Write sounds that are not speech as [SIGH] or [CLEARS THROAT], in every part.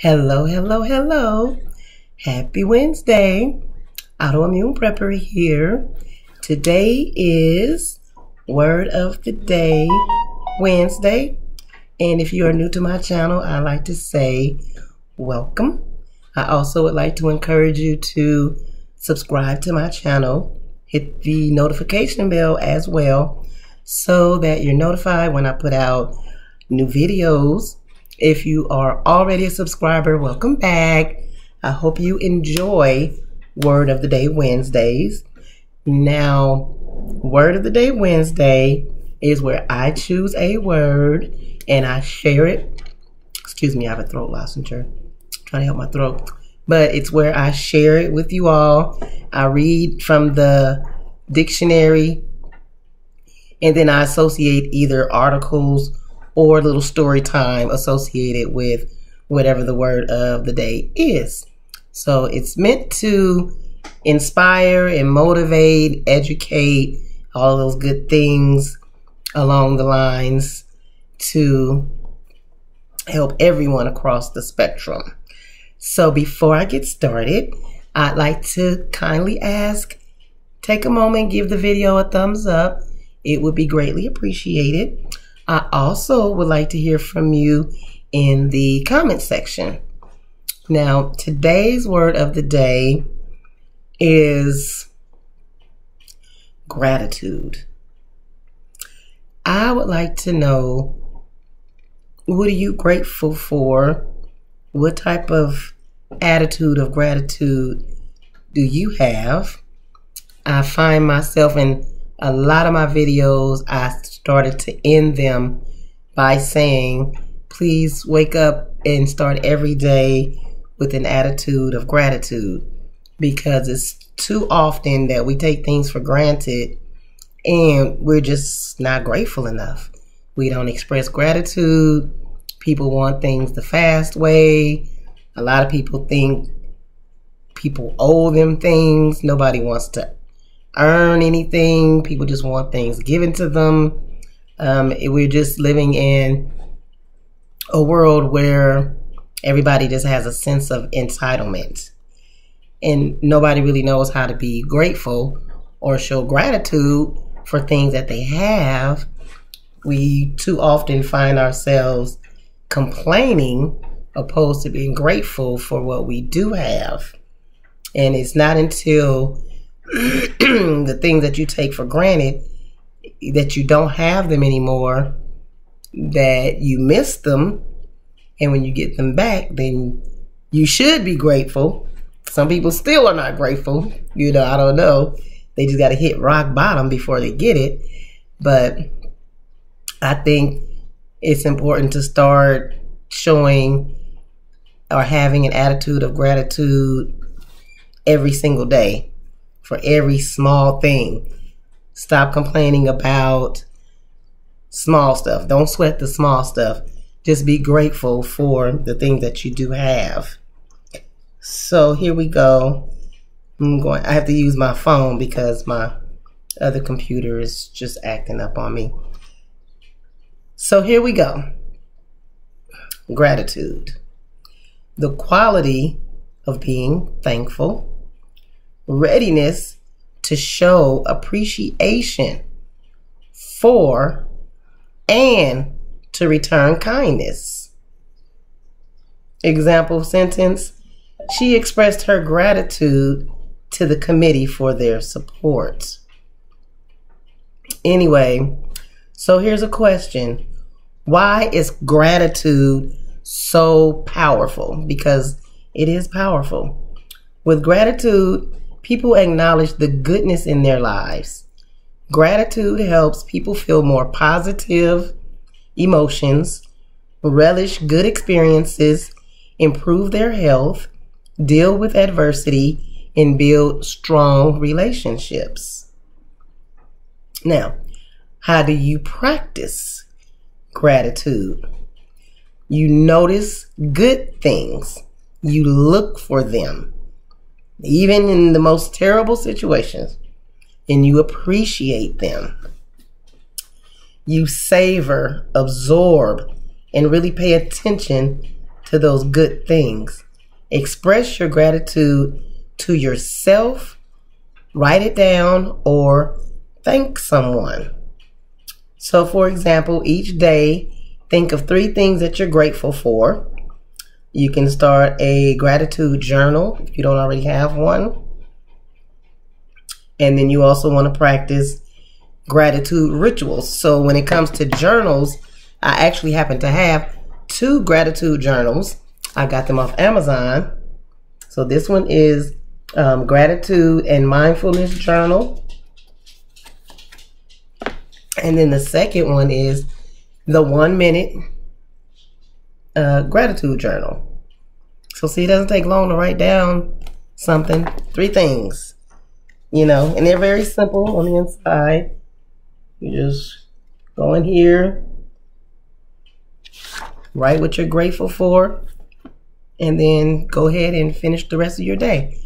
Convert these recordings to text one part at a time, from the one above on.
Hello, hello, hello. Happy Wednesday. Autoimmune Prepper here. Today is Word of the Day Wednesday. And if you are new to my channel, I like to say welcome. I also would like to encourage you to subscribe to my channel, hit the notification bell as well, so that you're notified when I put out new videos if you are already a subscriber, welcome back. I hope you enjoy Word of the Day Wednesdays. Now, Word of the Day Wednesday is where I choose a word and I share it. Excuse me, I have a throat licensure. Trying to help my throat. But it's where I share it with you all. I read from the dictionary and then I associate either articles or little story time associated with whatever the word of the day is. So it's meant to inspire and motivate, educate, all those good things along the lines to help everyone across the spectrum. So before I get started, I'd like to kindly ask take a moment, give the video a thumbs up. It would be greatly appreciated. I also would like to hear from you in the comment section. Now, today's word of the day is gratitude. I would like to know what are you grateful for? What type of attitude of gratitude do you have? I find myself in a lot of my videos, I started to end them by saying, please wake up and start every day with an attitude of gratitude because it's too often that we take things for granted and we're just not grateful enough. We don't express gratitude. People want things the fast way. A lot of people think people owe them things. Nobody wants to earn anything. People just want things given to them. Um, we're just living in a world where everybody just has a sense of entitlement. And nobody really knows how to be grateful or show gratitude for things that they have. We too often find ourselves complaining opposed to being grateful for what we do have. And it's not until [CLEARS THROAT] the things that you take for granted that you don't have them anymore that you miss them and when you get them back then you should be grateful. Some people still are not grateful you know i don't know. They just got to hit rock bottom before they get it. But i think it's important to start showing or having an attitude of gratitude every single day for every small thing. Stop complaining about small stuff. Don't sweat the small stuff. Just be grateful for the things that you do have. So here we go. I'm going I have to use my phone because my other computer is just acting up on me. So here we go. Gratitude. The quality of being thankful readiness to show appreciation for and to return kindness. Example sentence She expressed her gratitude to the committee for their support. Anyway, so here's a question Why is gratitude so powerful? Because it is powerful. With gratitude, people acknowledge the goodness in their lives. Gratitude helps people feel more positive emotions, relish good experiences, improve their health, deal with adversity, and build strong relationships. Now, how do you practice gratitude? You notice good things, you look for them even in the most terrible situations, and you appreciate them. You savor, absorb, and really pay attention to those good things. Express your gratitude to yourself, write it down, or thank someone. So, for example, each day, think of three things that you're grateful for. You can start a gratitude journal if you don't already have one. And then you also want to practice gratitude rituals. So, when it comes to journals, I actually happen to have two gratitude journals. I got them off Amazon. So, this one is um, Gratitude and Mindfulness Journal. And then the second one is the one minute gratitude journal. So, see, it doesn't take long to write down something, three things, you know, and they're very simple on the inside. You just go in here, write what you're grateful for, and then go ahead and finish the rest of your day.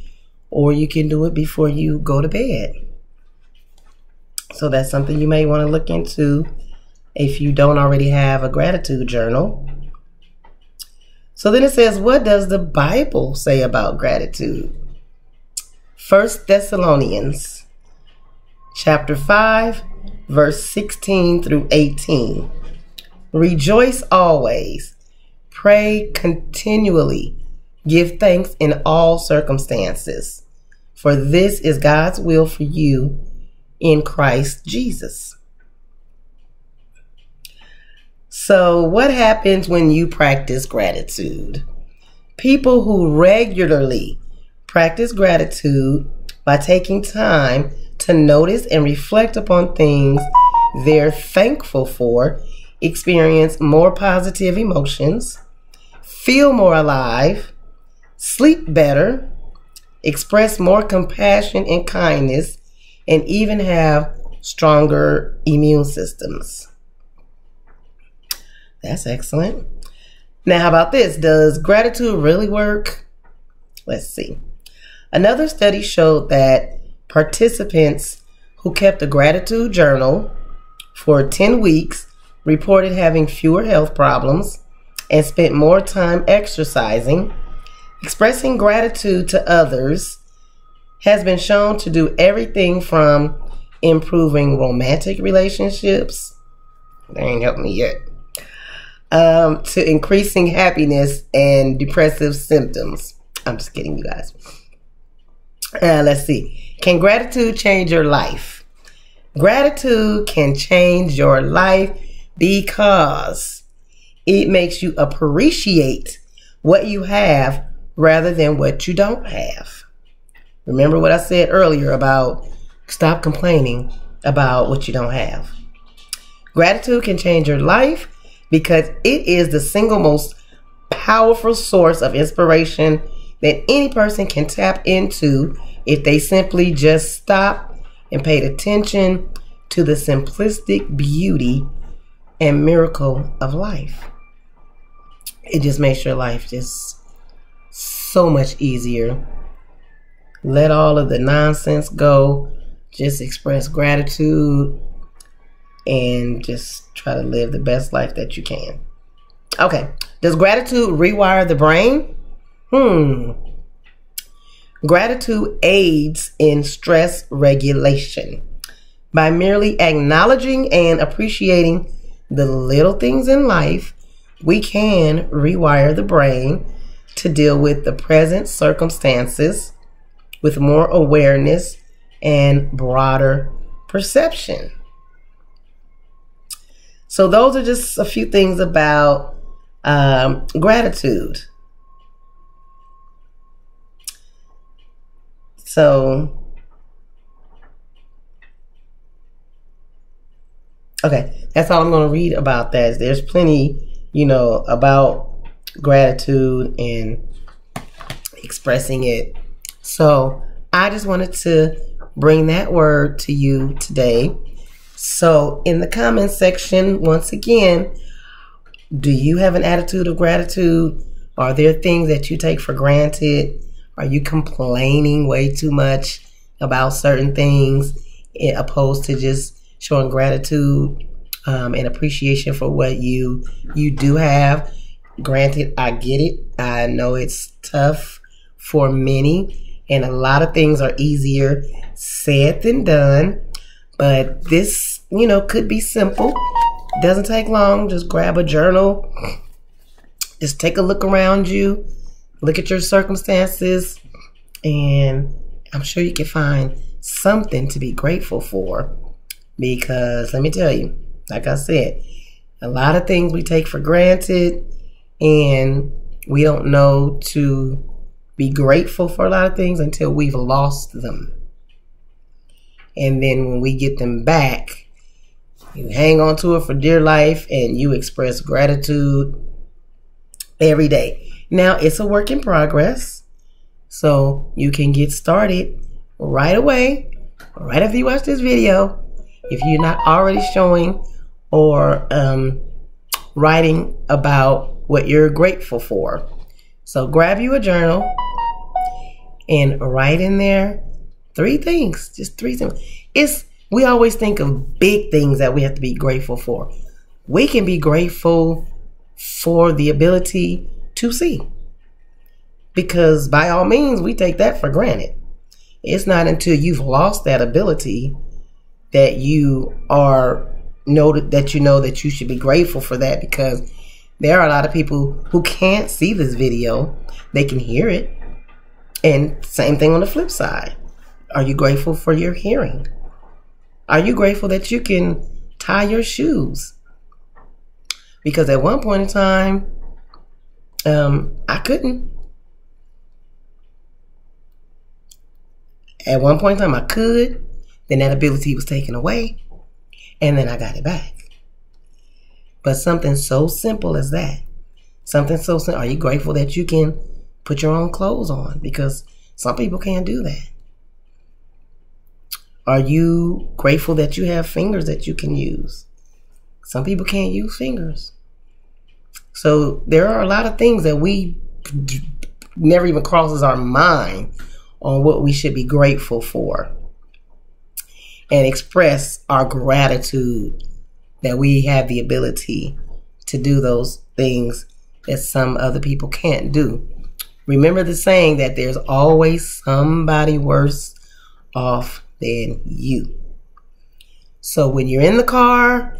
Or you can do it before you go to bed. So that's something you may want to look into if you don't already have a gratitude journal. So then it says, what does the Bible say about gratitude? First Thessalonians chapter 5 verse 16 through 18. Rejoice always, pray continually, give thanks in all circumstances, for this is God's will for you in Christ Jesus. So, what happens when you practice gratitude? People who regularly practice gratitude by taking time to notice and reflect upon things they're thankful for experience more positive emotions, feel more alive, sleep better, express more compassion and kindness, and even have stronger immune systems. That's excellent. Now, how about this? Does gratitude really work? Let's see. Another study showed that participants who kept a gratitude journal for 10 weeks reported having fewer health problems and spent more time exercising. Expressing gratitude to others has been shown to do everything from improving romantic relationships, they ain't helped me yet, um, to increasing happiness and depressive symptoms. I'm just kidding, you guys. Uh, let's see. Can gratitude change your life? Gratitude can change your life because it makes you appreciate what you have rather than what you don't have. Remember what I said earlier about stop complaining about what you don't have. Gratitude can change your life because it is the single most powerful source of inspiration that any person can tap into if they simply just stop and paid attention to the simplistic beauty and miracle of life. It just makes your life just so much easier. Let all of the nonsense go. Just express gratitude and just try to live the best life that you can. Okay. Does gratitude rewire the brain? Hmm. Gratitude aids in stress regulation. By merely acknowledging and appreciating the little things in life, we can rewire the brain to deal with the present circumstances with more awareness and broader perception. So, those are just a few things about um, gratitude. So, okay, that's all I'm going to read about that. There's plenty, you know, about gratitude and expressing it. So, I just wanted to bring that word to you today. So, in the comment section, once again, do you have an attitude of gratitude? Are there things that you take for granted? Are you complaining way too much about certain things opposed to just showing gratitude um, and appreciation for what you you do have? granted, I get it. I know it's tough for many, and a lot of things are easier said than done. But this, you know, could be simple. Doesn't take long. Just grab a journal. Just take a look around you. Look at your circumstances. And I'm sure you can find something to be grateful for. Because let me tell you, like I said, a lot of things we take for granted and we don't know to be grateful for a lot of things until we've lost them. And then when we get them back, you hang on to it for dear life and you express gratitude every day. Now, it's a work in progress. So you can get started right away, right after you watch this video. If you're not already showing or um, writing about what you're grateful for. So grab you a journal and write in there three things, just three things. It's we always think of big things that we have to be grateful for. We can be grateful for the ability to see. Because by all means, we take that for granted. It's not until you've lost that ability that you are know that you know that you should be grateful for that because there are a lot of people who can't see this video. They can hear it. And same thing on the flip side. Are you grateful for your hearing? Are you grateful that you can tie your shoes? Because at one point in time, um, I couldn't. At one point in time, I could. Then that ability was taken away. And then I got it back. But something so simple as that. Something so simple. Are you grateful that you can put your own clothes on? Because some people can't do that. Are you grateful that you have fingers that you can use? Some people can't use fingers. So there are a lot of things that we never even crosses our mind on what we should be grateful for and express our gratitude that we have the ability to do those things that some other people can't do. Remember the saying that there's always somebody worse off than you. So when you're in the car,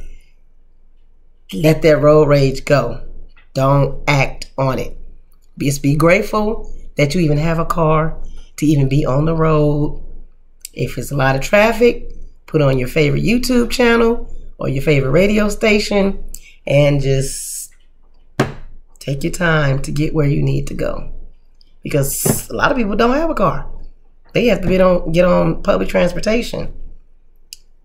let that road rage go. Don't act on it. Just be grateful that you even have a car to even be on the road. If it's a lot of traffic, put on your favorite YouTube channel or your favorite radio station and just take your time to get where you need to go. Because a lot of people don't have a car. They have to get on get on public transportation.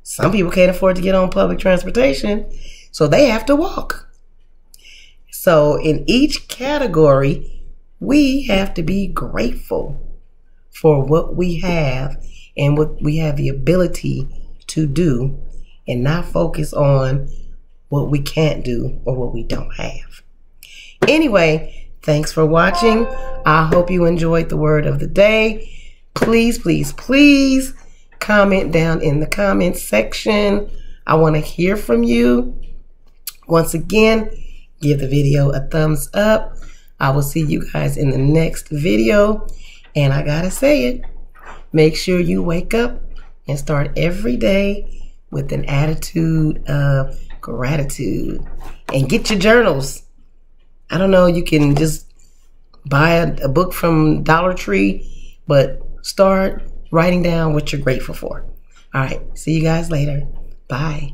Some people can't afford to get on public transportation, so they have to walk. So in each category, we have to be grateful for what we have and what we have the ability to do and not focus on what we can't do or what we don't have. Anyway, thanks for watching. I hope you enjoyed the word of the day please, please, please comment down in the comment section. I want to hear from you. Once again, give the video a thumbs up. I will see you guys in the next video. And I gotta say it, make sure you wake up and start every day with an attitude of gratitude. And get your journals. I don't know, you can just buy a, a book from Dollar Tree, but start writing down what you're grateful for. All right. See you guys later. Bye.